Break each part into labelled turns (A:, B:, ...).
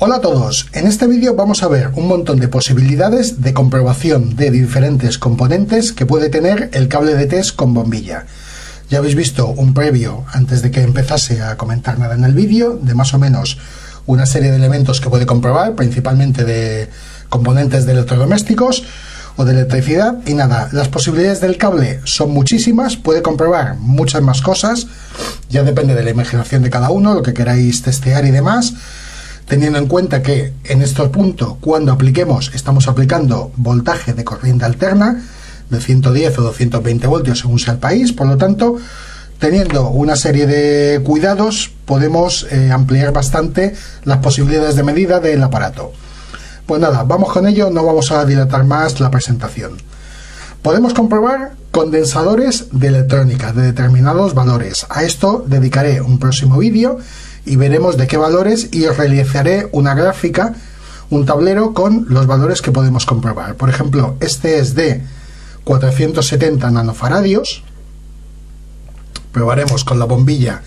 A: Hola a todos, en este vídeo vamos a ver un montón de posibilidades de comprobación de diferentes componentes que puede tener el cable de test con bombilla. Ya habéis visto un previo antes de que empezase a comentar nada en el vídeo de más o menos una serie de elementos que puede comprobar, principalmente de componentes de electrodomésticos o de electricidad. Y nada, las posibilidades del cable son muchísimas, puede comprobar muchas más cosas, ya depende de la imaginación de cada uno, lo que queráis testear y demás teniendo en cuenta que en este punto, cuando apliquemos, estamos aplicando voltaje de corriente alterna de 110 o 220 voltios según sea el país, por lo tanto, teniendo una serie de cuidados, podemos eh, ampliar bastante las posibilidades de medida del aparato. Pues nada, vamos con ello, no vamos a dilatar más la presentación. Podemos comprobar condensadores de electrónica de determinados valores. A esto dedicaré un próximo vídeo y veremos de qué valores y os realizaré una gráfica, un tablero con los valores que podemos comprobar. Por ejemplo, este es de 470 nanofaradios. Probaremos con la bombilla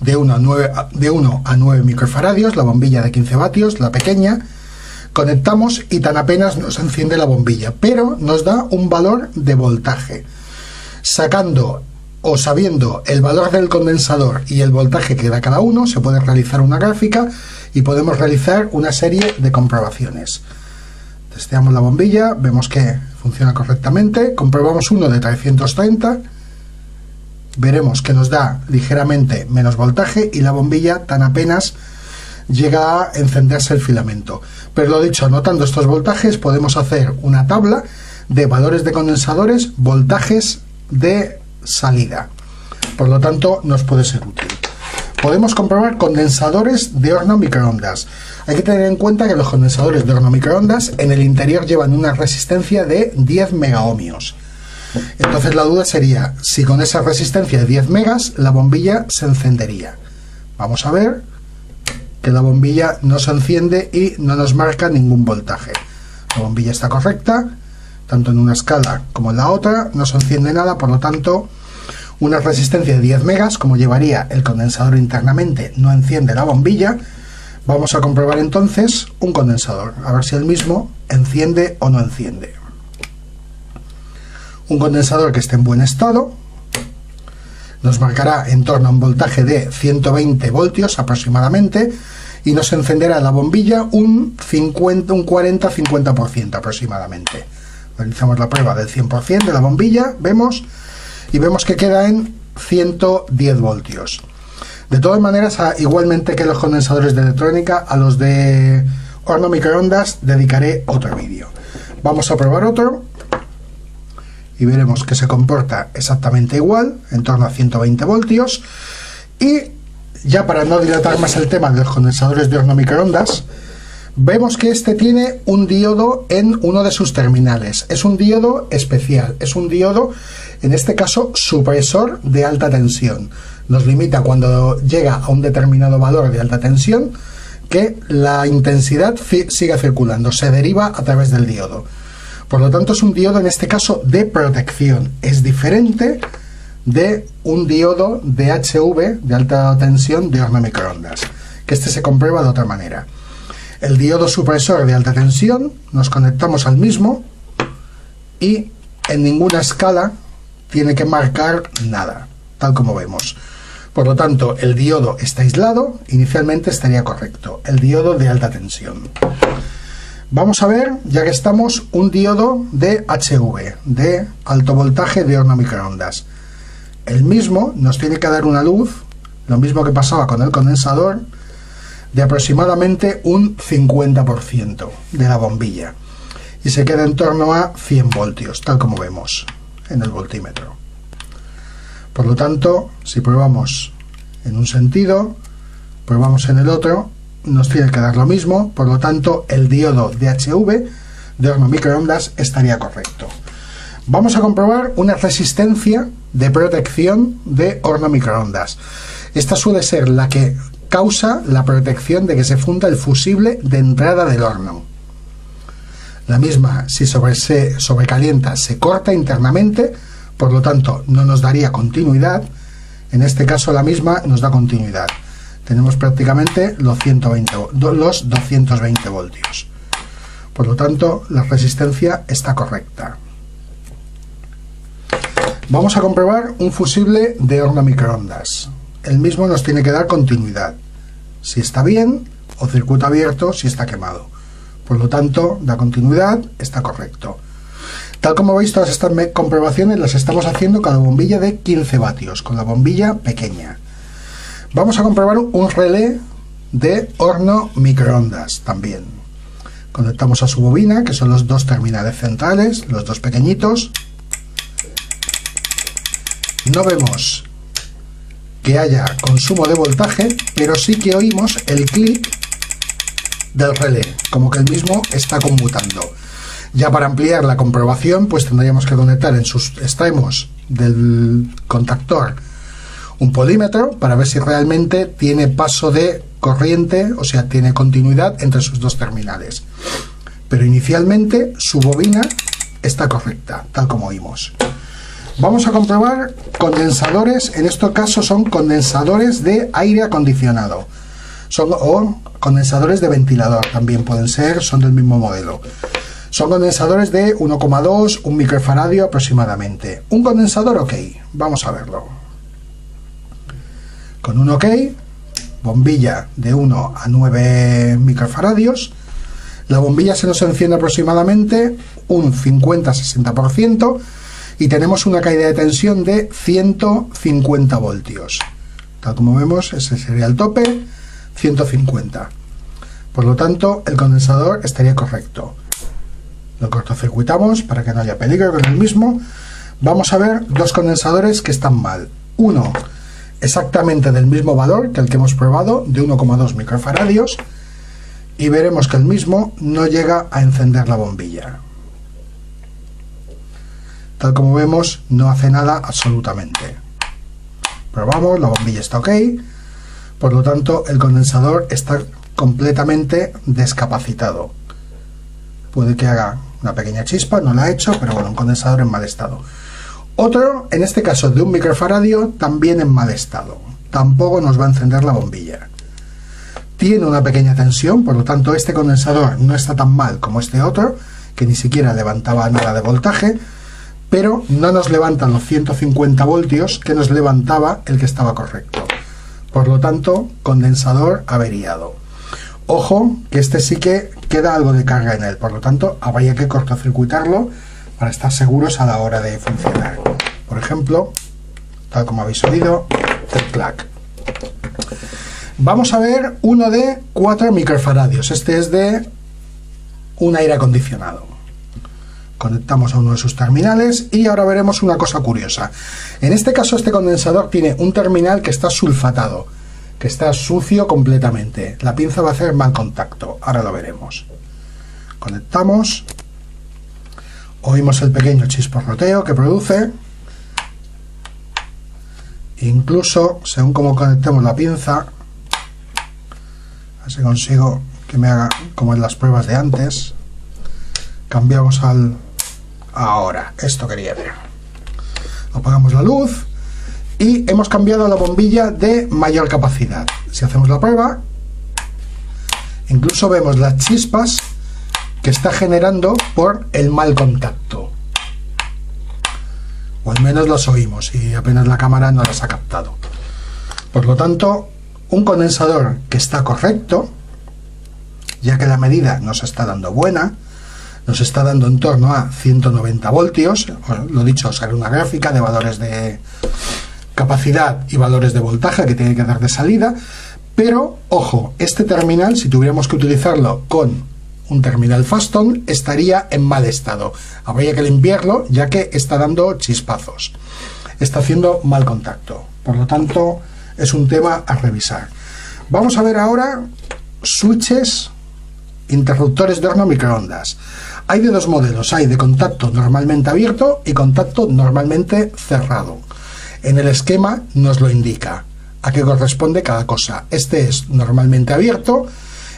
A: de 1 a 9, de 1 a 9 microfaradios, la bombilla de 15 vatios, la pequeña. Conectamos y tan apenas nos enciende la bombilla, pero nos da un valor de voltaje. Sacando o sabiendo el valor del condensador y el voltaje que da cada uno, se puede realizar una gráfica y podemos realizar una serie de comprobaciones. Testeamos la bombilla, vemos que funciona correctamente, comprobamos uno de 330, veremos que nos da ligeramente menos voltaje y la bombilla tan apenas llega a encenderse el filamento. Pero lo dicho, anotando estos voltajes podemos hacer una tabla de valores de condensadores, voltajes de salida. Por lo tanto, nos puede ser útil. Podemos comprobar condensadores de horno microondas. Hay que tener en cuenta que los condensadores de horno microondas en el interior llevan una resistencia de 10 megaohmios. Entonces la duda sería si con esa resistencia de 10 megas la bombilla se encendería. Vamos a ver que la bombilla no se enciende y no nos marca ningún voltaje. La bombilla está correcta, tanto en una escala como en la otra, no se enciende nada, por lo tanto una resistencia de 10 megas, como llevaría el condensador internamente, no enciende la bombilla. Vamos a comprobar entonces un condensador, a ver si el mismo enciende o no enciende. Un condensador que esté en buen estado nos marcará en torno a un voltaje de 120 voltios aproximadamente y nos encenderá la bombilla un 50, un 40-50% aproximadamente. Realizamos la prueba del 100% de la bombilla, vemos y vemos que queda en 110 voltios. De todas maneras, igualmente que los condensadores de electrónica, a los de horno microondas dedicaré otro vídeo. Vamos a probar otro y veremos que se comporta exactamente igual, en torno a 120 voltios. Y ya para no dilatar más el tema de los condensadores de horno microondas, vemos que este tiene un diodo en uno de sus terminales. Es un diodo especial, es un diodo en este caso supresor de alta tensión. Nos limita cuando llega a un determinado valor de alta tensión que la intensidad siga circulando, se deriva a través del diodo. Por lo tanto es un diodo en este caso de protección. Es diferente de un diodo de HV de alta tensión de horno microondas, que este se comprueba de otra manera. El diodo supresor de alta tensión nos conectamos al mismo y en ninguna escala tiene que marcar nada, tal como vemos. Por lo tanto, el diodo está aislado, inicialmente estaría correcto, el diodo de alta tensión. Vamos a ver, ya que estamos, un diodo de HV, de alto voltaje de horno microondas. El mismo nos tiene que dar una luz, lo mismo que pasaba con el condensador, de aproximadamente un 50% de la bombilla. Y se queda en torno a 100 voltios, tal como vemos en el voltímetro. Por lo tanto, si probamos en un sentido, probamos en el otro, nos tiene que dar lo mismo, por lo tanto el diodo DHV de horno microondas estaría correcto. Vamos a comprobar una resistencia de protección de horno microondas. Esta suele ser la que causa la protección de que se funda el fusible de entrada del horno. La misma, si sobre, se sobrecalienta, se corta internamente, por lo tanto no nos daría continuidad. En este caso la misma nos da continuidad. tenemos prácticamente los, 120, los 220 voltios. Por lo tanto, la resistencia está correcta. Vamos a comprobar un fusible de horno microondas. El mismo nos tiene que dar continuidad. Si está bien o circuito abierto si está quemado. Por lo tanto, la continuidad está correcto. Tal como veis, todas estas comprobaciones las estamos haciendo con la bombilla de 15 vatios, con la bombilla pequeña. Vamos a comprobar un relé de horno microondas también. Conectamos a su bobina, que son los dos terminales centrales, los dos pequeñitos. No vemos que haya consumo de voltaje, pero sí que oímos el clic del relé, como que el mismo está conmutando. Ya para ampliar la comprobación, pues tendríamos que conectar en sus extremos del contactor un polímetro para ver si realmente tiene paso de corriente, o sea, tiene continuidad entre sus dos terminales. Pero inicialmente su bobina está correcta, tal como oímos. Vamos a comprobar condensadores, en este caso son condensadores de aire acondicionado. Son, o condensadores de ventilador también pueden ser, son del mismo modelo. Son condensadores de 1,2, un microfaradio aproximadamente. Un condensador ok, vamos a verlo. Con un ok, bombilla de 1 a 9 microfaradios. La bombilla se nos enciende aproximadamente un 50-60% y tenemos una caída de tensión de 150 voltios. Tal como vemos, ese sería el tope, 150. Por lo tanto, el condensador estaría correcto. Lo cortocircuitamos para que no haya peligro con el mismo. Vamos a ver dos condensadores que están mal. Uno exactamente del mismo valor que el que hemos probado, de 1,2 microfaradios, y veremos que el mismo no llega a encender la bombilla. Como vemos, no hace nada absolutamente. Probamos, la bombilla está ok, por lo tanto el condensador está completamente descapacitado. Puede que haga una pequeña chispa, no la ha hecho, pero bueno, un condensador en mal estado. Otro, en este caso de un microfaradio, también en mal estado. Tampoco nos va a encender la bombilla. Tiene una pequeña tensión, por lo tanto este condensador no está tan mal como este otro, que ni siquiera levantaba nada de voltaje, pero no nos levantan los 150 voltios que nos levantaba el que estaba correcto. Por lo tanto, condensador averiado. Ojo, que este sí que queda algo de carga en él, por lo tanto, habría que cortocircuitarlo para estar seguros a la hora de funcionar. Por ejemplo, tal como habéis oído, el clack. Vamos a ver uno de 4 microfaradios. Este es de un aire acondicionado. Conectamos a uno de sus terminales y ahora veremos una cosa curiosa. En este caso este condensador tiene un terminal que está sulfatado, que está sucio completamente. La pinza va a hacer mal contacto. Ahora lo veremos. Conectamos Oímos el pequeño chisporroteo que produce. Incluso, según como conectemos la pinza, así consigo que me haga como en las pruebas de antes. Cambiamos al... Ahora, esto quería ver. Apagamos la luz y hemos cambiado la bombilla de mayor capacidad. Si hacemos la prueba, incluso vemos las chispas que está generando por el mal contacto. O al menos los oímos y apenas la cámara no las ha captado. Por lo tanto, un condensador que está correcto, ya que la medida nos está dando buena, nos está dando en torno a 190 voltios, lo dicho, os haré una gráfica de valores de capacidad y valores de voltaje que tiene que dar de salida, pero ojo, este terminal, si tuviéramos que utilizarlo con un terminal Faston estaría en mal estado. Habría que limpiarlo ya que está dando chispazos. Está haciendo mal contacto. Por lo tanto, es un tema a revisar. Vamos a ver ahora switches interruptores de horno microondas. Hay de dos modelos, hay de contacto normalmente abierto y contacto normalmente cerrado. En el esquema nos lo indica a qué corresponde cada cosa. Este es normalmente abierto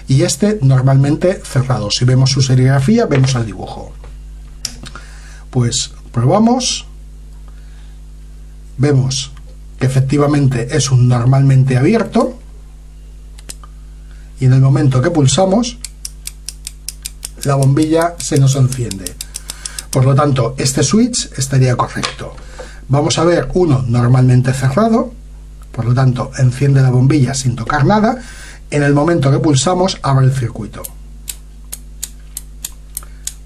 A: y este normalmente cerrado. Si vemos su serigrafía, vemos el dibujo. Pues probamos, vemos que efectivamente es un normalmente abierto, y en el momento que pulsamos la bombilla se nos enciende. Por lo tanto, este switch estaría correcto. Vamos a ver uno normalmente cerrado, por lo tanto, enciende la bombilla sin tocar nada. En el momento que pulsamos, abre el circuito.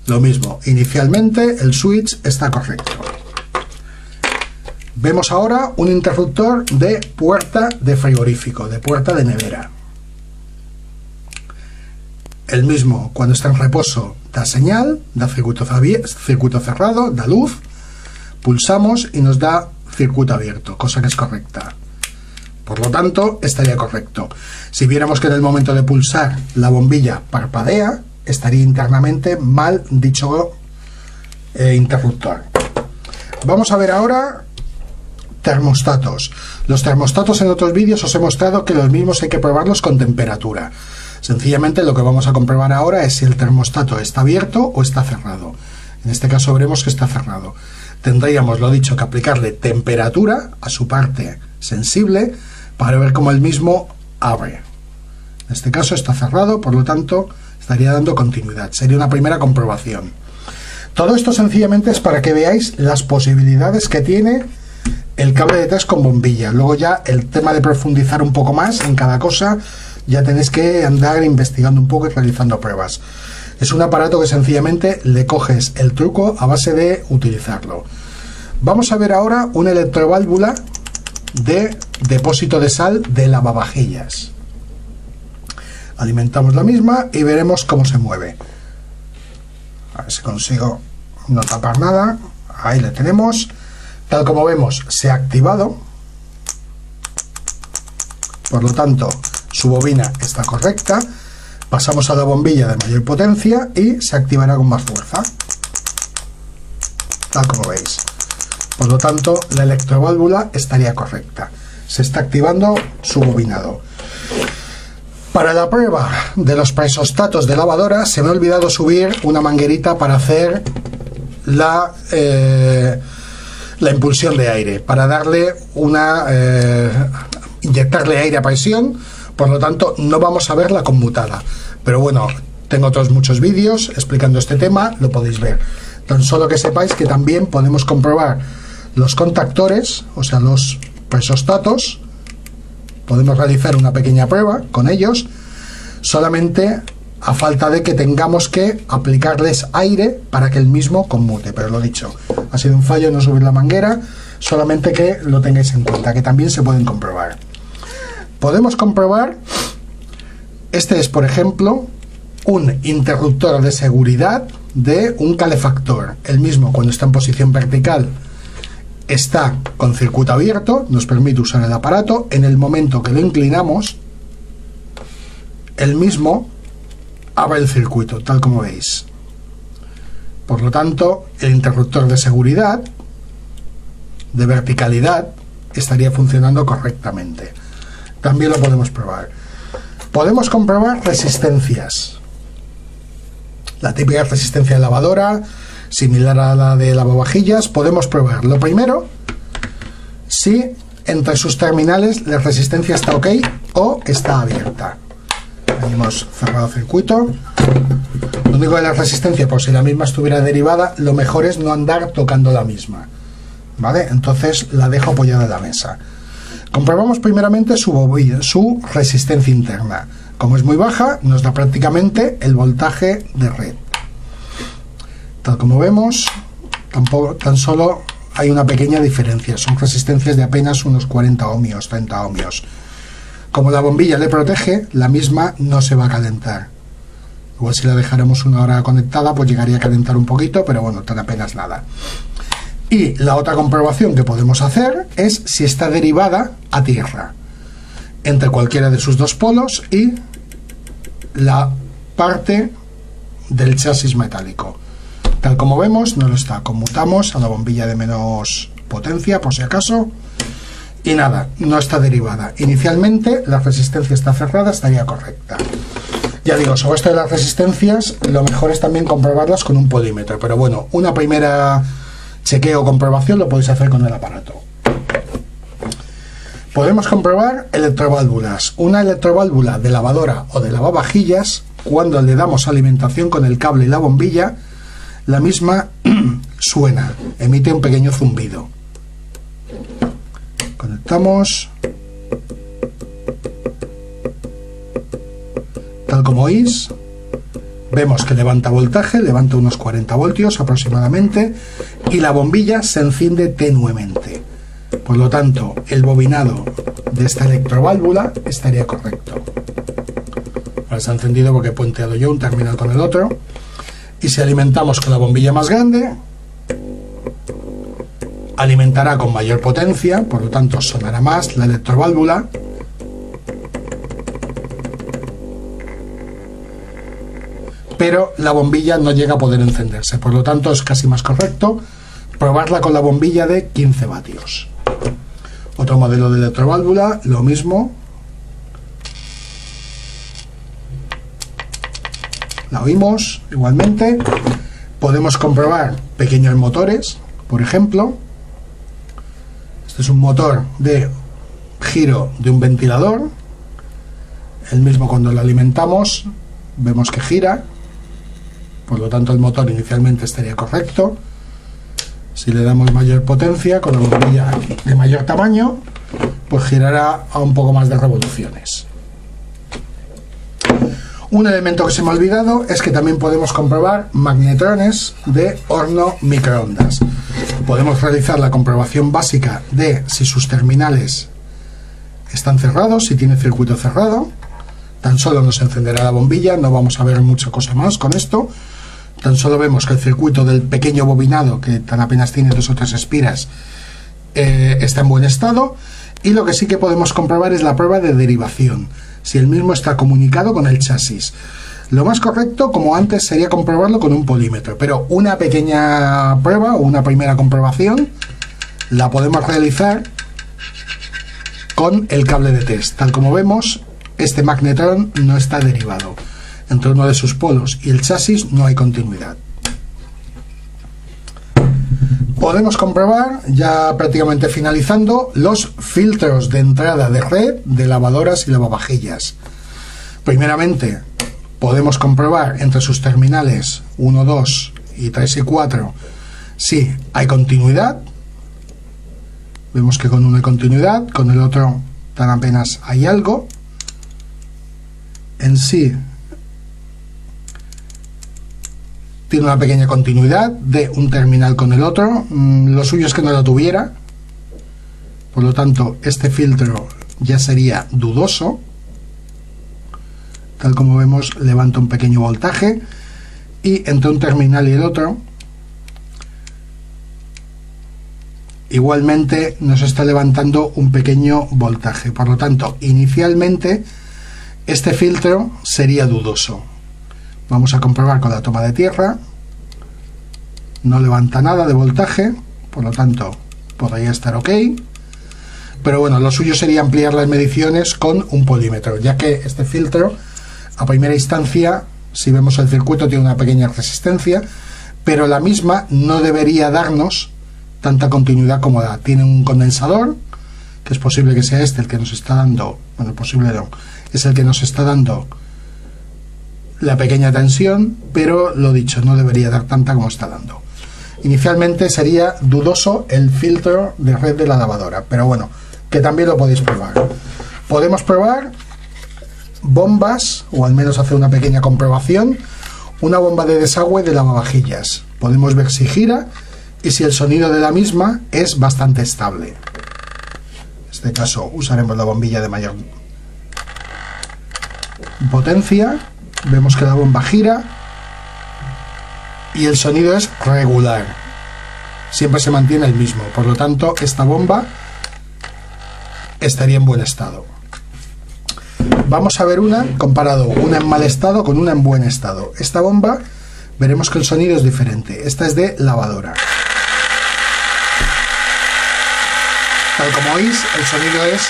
A: Lo mismo, inicialmente el switch está correcto. Vemos ahora un interruptor de puerta de frigorífico, de puerta de nevera. El mismo, cuando está en reposo, da señal, da circuito, cerrado, da luz, pulsamos y nos da circuito abierto, cosa que es correcta. Por lo tanto, estaría correcto. Si viéramos que en el momento de pulsar la bombilla parpadea, estaría internamente mal dicho eh, interruptor. Vamos a ver ahora termostatos. Los termostatos en otros vídeos os he mostrado que los mismos hay que probarlos con temperatura. Sencillamente lo que vamos a comprobar ahora es si el termostato está abierto o está cerrado. En este caso veremos que está cerrado. Tendríamos, lo dicho, que aplicarle temperatura a su parte sensible para ver cómo el mismo abre. En este caso está cerrado, por lo tanto estaría dando continuidad. Sería una primera comprobación. Todo esto sencillamente es para que veáis las posibilidades que tiene el cable de test con bombilla. Luego ya el tema de profundizar un poco más en cada cosa, ya tenéis que andar investigando un poco y realizando pruebas. Es un aparato que sencillamente le coges el truco a base de utilizarlo. Vamos a ver ahora una electroválvula de depósito de sal de lavavajillas. Alimentamos la misma y veremos cómo se mueve. A ver si consigo no tapar nada. Ahí le tenemos. Tal como vemos, se ha activado. Por lo tanto, su bobina está correcta. Pasamos a la bombilla de mayor potencia y se activará con más fuerza. Tal como veis. Por lo tanto, la electroválvula estaría correcta. Se está activando su bobinado. Para la prueba de los presostatos de lavadora se me ha olvidado subir una manguerita para hacer la, eh, la impulsión de aire, para darle una... Eh, inyectarle aire a presión, por lo tanto no vamos a ver la conmutada. Pero bueno, tengo otros muchos vídeos explicando este tema, lo podéis ver. Tan solo que sepáis que también podemos comprobar los contactores, o sea, los presostatos, podemos realizar una pequeña prueba con ellos, solamente a falta de que tengamos que aplicarles aire para que el mismo conmute. Pero lo dicho, ha sido un fallo no subir la manguera, solamente que lo tengáis en cuenta, que también se pueden comprobar. Podemos comprobar, este es por ejemplo un interruptor de seguridad de un calefactor. El mismo cuando está en posición vertical está con circuito abierto, nos permite usar el aparato. En el momento que lo inclinamos, el mismo abre el circuito, tal como veis. Por lo tanto, el interruptor de seguridad, de verticalidad, estaría funcionando correctamente. También lo podemos probar. Podemos comprobar resistencias. La típica resistencia de lavadora, similar a la de lavavajillas, podemos probar. Lo primero, si entre sus terminales la resistencia está ok o está abierta. Hemos cerrado circuito. Lo único de la resistencia, por si la misma estuviera derivada, lo mejor es no andar tocando la misma. ¿Vale? Entonces la dejo apoyada en la mesa. Comprobamos primeramente su, resistencia interna. Como es muy baja, nos da prácticamente el voltaje de red. Tal como vemos, tan solo hay una pequeña diferencia. Son resistencias de apenas unos 40 ohmios, 30 ohmios. Como la bombilla le protege, la misma no se va a calentar. Igual si la dejáramos una hora conectada, pues llegaría a calentar un poquito, pero bueno, tan apenas nada. Y la otra comprobación que podemos hacer es si está derivada a tierra, entre cualquiera de sus dos polos y la parte del chasis metálico. Tal como vemos, no lo está. Conmutamos a la bombilla de menos potencia, por si acaso. Y nada, no está derivada. Inicialmente la resistencia está cerrada, estaría correcta. Ya digo, sobre esto de las resistencias, lo mejor es también comprobarlas con un polímetro. Pero bueno, una primera chequeo o comprobación lo podéis hacer con el aparato. Podemos comprobar electroválvulas. Una electroválvula de lavadora o de lavavajillas, cuando le damos alimentación con el cable y la bombilla, la misma suena, emite un pequeño zumbido. Conectamos. Tal como oís, vemos que levanta voltaje, levanta unos 40 voltios aproximadamente, y la bombilla se enciende tenuemente. Por lo tanto, el bobinado de esta electroválvula estaría correcto. Ahora se ha encendido porque he puenteado yo un terminal con el otro. Y si alimentamos con la bombilla más grande, alimentará con mayor potencia, por lo tanto sonará más la electroválvula. Pero la bombilla no llega a poder encenderse, por lo tanto es casi más correcto probarla con la bombilla de 15 vatios. Otro modelo de electroválvula, lo mismo. La oímos igualmente. Podemos comprobar pequeños motores, por ejemplo. Este es un motor de giro de un ventilador. El mismo cuando lo alimentamos, vemos que gira. Por lo tanto, el motor inicialmente estaría correcto. Si le damos mayor potencia con la bombilla de mayor tamaño, pues girará a un poco más de revoluciones. Un elemento que se me ha olvidado es que también podemos comprobar magnetrones de horno microondas. Podemos realizar la comprobación básica de si sus terminales están cerrados, si tiene circuito cerrado. Tan solo nos encenderá la bombilla, no vamos a ver mucha cosa más con esto tan solo vemos que el circuito del pequeño bobinado, que tan apenas tiene dos o tres espiras, eh, está en buen estado. Y lo que sí que podemos comprobar es la prueba de derivación, si el mismo está comunicado con el chasis. Lo más correcto, como antes, sería comprobarlo con un polímetro, pero una pequeña prueba o una primera comprobación la podemos realizar con el cable de test. Tal como vemos, este magnetrón no está derivado entre uno de sus polos y el chasis no hay continuidad. Podemos comprobar, ya prácticamente finalizando, los filtros de entrada de red de lavadoras y lavavajillas. Primeramente, podemos comprobar entre sus terminales 1, 2 y 3 y 4 si hay continuidad. Vemos que con uno hay continuidad, con el otro tan apenas hay algo. En sí, tiene una pequeña continuidad de un terminal con el otro. Mm, lo suyo es que no lo tuviera. Por lo tanto, este filtro ya sería dudoso. Tal como vemos, levanta un pequeño voltaje. Y entre un terminal y el otro, igualmente nos está levantando un pequeño voltaje. Por lo tanto, inicialmente, este filtro sería dudoso. Vamos a comprobar con la toma de tierra. No levanta nada de voltaje, por lo tanto podría estar ok. Pero bueno, lo suyo sería ampliar las mediciones con un polímetro, ya que este filtro, a primera instancia, si vemos el circuito, tiene una pequeña resistencia, pero la misma no debería darnos tanta continuidad como da. Tiene un condensador, que es posible que sea este el que nos está dando, bueno, posible no, es el que nos está dando la pequeña tensión, pero lo dicho, no debería dar tanta como está dando. Inicialmente sería dudoso el filtro de red de la lavadora, pero bueno, que también lo podéis probar. Podemos probar bombas, o al menos hacer una pequeña comprobación, una bomba de desagüe de lavavajillas. Podemos ver si gira y si el sonido de la misma es bastante estable. En este caso usaremos la bombilla de mayor potencia vemos que la bomba gira y el sonido es regular. Siempre se mantiene el mismo, por lo tanto esta bomba estaría en buen estado. Vamos a ver una comparado una en mal estado con una en buen estado. Esta bomba veremos que el sonido es diferente. Esta es de lavadora. Tal como oís, el sonido es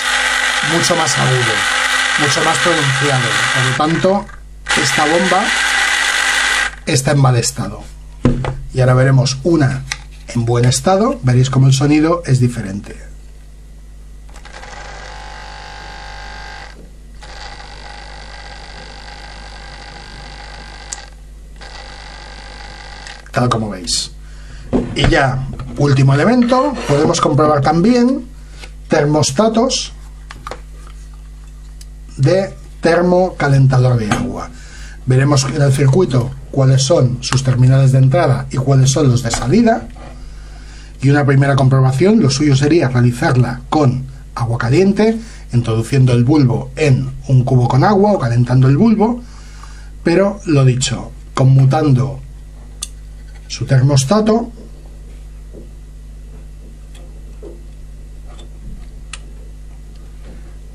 A: mucho más agudo, mucho más pronunciado. Por lo tanto, esta bomba está en mal estado. Y ahora veremos una en buen estado, veréis cómo el sonido es diferente. Tal como veis. Y ya, último elemento, podemos comprobar también termostatos de termocalentador de agua. Veremos en el circuito cuáles son sus terminales de entrada y cuáles son los de salida. Y una primera comprobación, lo suyo sería realizarla con agua caliente, introduciendo el bulbo en un cubo con agua o calentando el bulbo, pero lo dicho, conmutando su termostato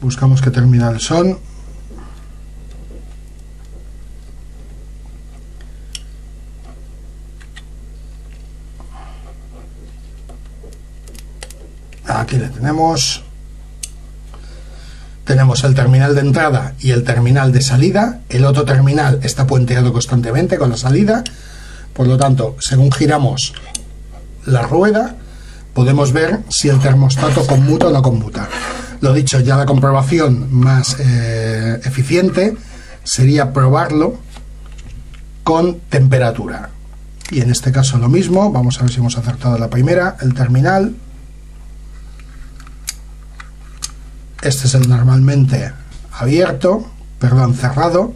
A: buscamos qué terminal son. Aquí le tenemos. Tenemos el terminal de entrada y el terminal de salida. El otro terminal está puenteado constantemente con la salida. Por lo tanto según giramos la rueda podemos ver si el termostato conmuta o no conmuta lo dicho ya la comprobación más eh, eficiente sería probarlo con temperatura y en este caso lo mismo vamos a ver si hemos acertado la primera el terminal Este es el normalmente abierto, perdón, cerrado.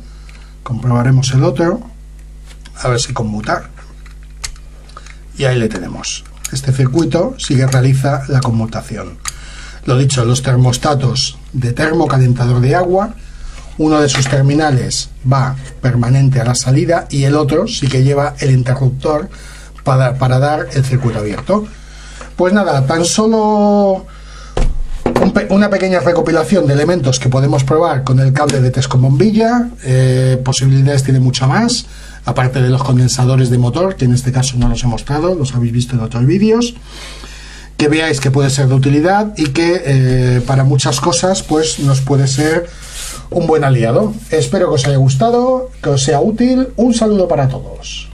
A: Comprobaremos el otro. A ver si conmuta. Y ahí le tenemos. Este circuito sigue realiza la conmutación. Lo dicho, los termostatos de termocalentador de agua, uno de sus terminales va permanente a la salida y el otro sí que lleva el interruptor para, para dar el circuito abierto. Pues nada, tan solo una pequeña recopilación de elementos que podemos probar con el cable de test con bombilla. Eh, posibilidades tiene mucho más, aparte de los condensadores de motor, que en este caso no los he mostrado, los habéis visto en otros vídeos. Que veáis que puede ser de utilidad y que eh, para muchas cosas pues nos puede ser un buen aliado. Espero que os haya gustado, que os sea útil. Un saludo para todos.